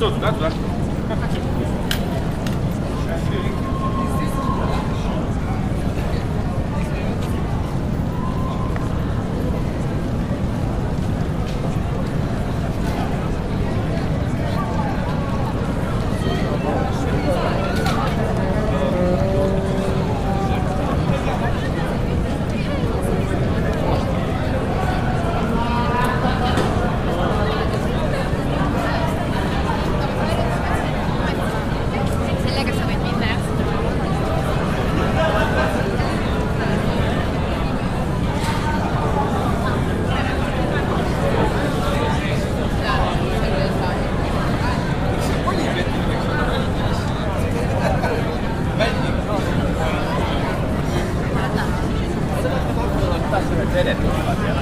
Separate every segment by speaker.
Speaker 1: Что, туда, туда?
Speaker 2: vedet olivat vielä.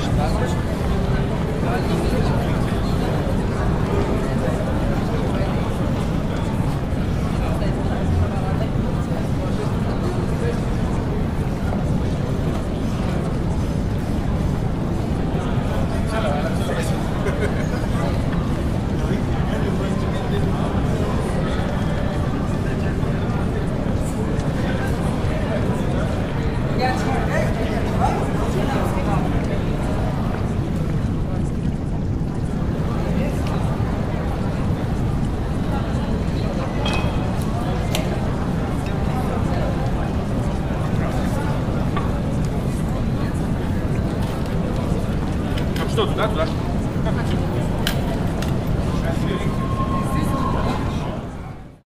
Speaker 2: что, туда, туда?